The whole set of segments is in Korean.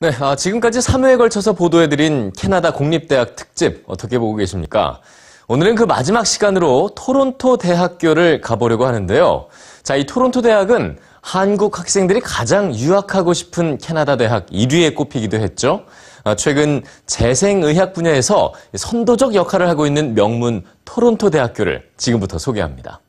네, 아, 지금까지 3회에 걸쳐서 보도해드린 캐나다 공립대학 특집 어떻게 보고 계십니까? 오늘은 그 마지막 시간으로 토론토 대학교를 가보려고 하는데요. 자, 이 토론토 대학은 한국 학생들이 가장 유학하고 싶은 캐나다 대학 1위에 꼽히기도 했죠. 아, 최근 재생의학 분야에서 선도적 역할을 하고 있는 명문 토론토 대학교를 지금부터 소개합니다.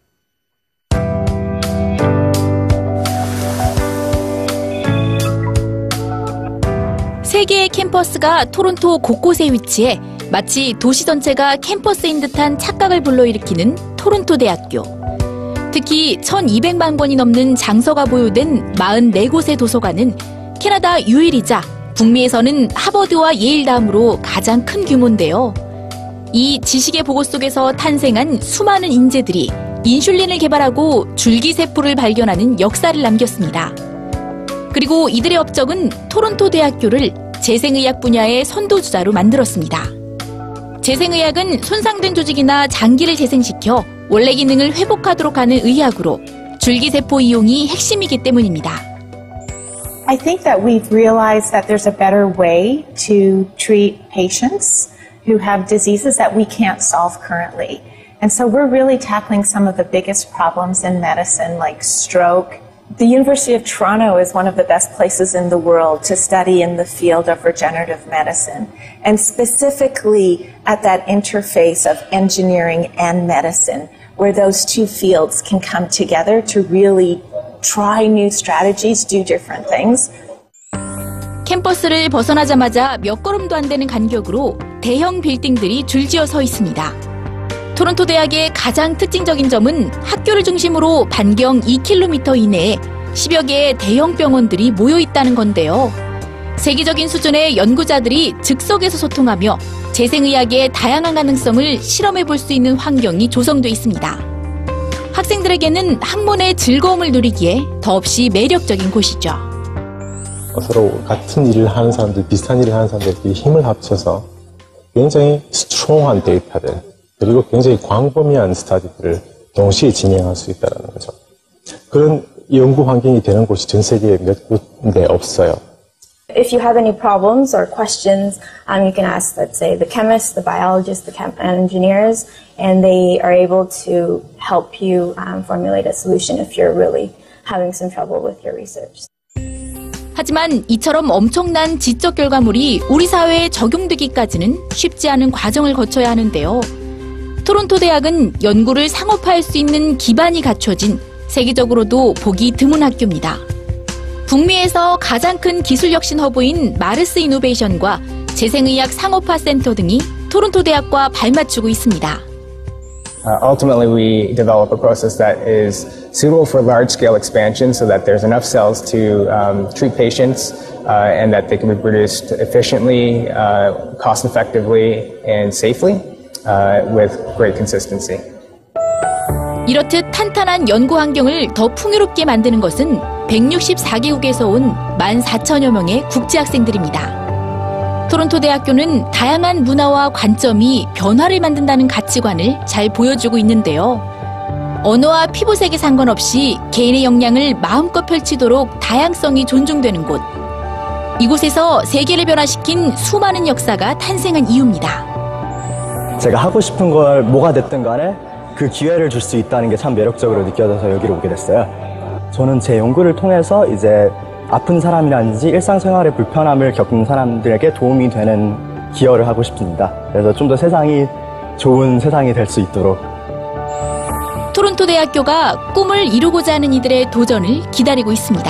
세 개의 캠퍼스가 토론토 곳곳에 위치해 마치 도시 전체가 캠퍼스인 듯한 착각을 불러일으키는 토론토 대학교. 특히 1200만 권이 넘는 장서가 보유된 44곳의 도서관은 캐나다 유일이자 북미에서는 하버드와 예일 다음으로 가장 큰 규모인데요. 이 지식의 보고 속에서 탄생한 수많은 인재들이 인슐린을 개발하고 줄기세포를 발견하는 역사를 남겼습니다. 그리고 이들의 업적은 토론토 대학교를 재생의학 분야의 선도주자로 만들었습니다. 재생의학은 손상된 조직이나 장기를 재생시켜 원래 기능을 회복하도록 하는 의학으로 줄기세포 이용이 핵심이기 때문입니다. I think that we've realized that there's a better way to treat patients who have diseases that we can't solve currently. And so we're really tackling some of the biggest problems in medicine like stroke, The University of Toronto is one of the best places in the world to study in the field of regenerative medicine, and specifically at that interface of engineering and medicine, where those two fields can come together to really try new strategies, do different things. 캠퍼스를 벗어나자마자 몇 걸음도 안 되는 간격으로 대형 빌딩들이 줄지어 서 있습니다. 토론토 대학의 가장 특징적인 점은 학교를 중심으로 반경 2km 이내에 10여 개의 대형 병원들이 모여 있다는 건데요. 세계적인 수준의 연구자들이 즉석에서 소통하며 재생의학의 다양한 가능성을 실험해 볼 수 있는 환경이 조성돼 있습니다. 학생들에게는 학문의 즐거움을 누리기에 더없이 매력적인 곳이죠. 서로 같은 일을 하는 사람들, 비슷한 일을 하는 사람들끼리 힘을 합쳐서 굉장히 스트롱한 데이터들, 그리고 굉장히 광범위한 스타디들을 동시에 진행할 수 있다는 거죠. 그런 연구 환경이 되는 곳이 전 세계에 몇 군데 없어요. If you have any problems or questions, um, you can ask, let's say, the chemists, the biologists, the chem- engineers, and they are able to help you um, formulate a solution if you're really having some trouble with your research. 하지만 이처럼 엄청난 지적 결과물이 우리 사회에 적용되기까지는 쉽지 않은 과정을 거쳐야 하는데요. 토론토 대학은 연구를 상업화할 수 있는 기반이 갖춰진 세계적으로도 보기 드문 학교입니다. 북미에서 가장 큰 기술 혁신 허브인 마르스 이노베이션과 재생의학 상업화 센터 등이 토론토 대학과 발맞추고 있습니다. Uh, ultimately, we develop a process that is suitable for large scale expansion so that there's enough cells to um, treat patients uh, and that they can be produced efficiently, uh, cost effectively, and safely. Uh, with great consistency. 이렇듯 탄탄한 연구 환경을 더 풍요롭게 만드는 것은 164개국에서 온 14,000여 명의 국제 학생들입니다. 토론토 대학교는 다양한 문화와 관점이 변화를 만든다는 가치관을 잘 보여주고 있는데요. 언어와 피부색에 상관없이 개인의 역량을 마음껏 펼치도록 다양성이 존중되는 곳. 이곳에서 세계를 변화시킨 수많은 역사가 탄생한 이유입니다. 제가 하고 싶은 걸 뭐가 됐든 간에 그 기회를 줄 수 있다는 게 참 매력적으로 느껴져서 여기로 오게 됐어요. 저는 제 연구를 통해서 이제 아픈 사람이라든지 일상생활의 불편함을 겪는 사람들에게 도움이 되는 기여를 하고 싶습니다. 그래서 좀 더 세상이 좋은 세상이 될 수 있도록 토론토 대학교가 꿈을 이루고자 하는 이들의 도전을 기다리고 있습니다.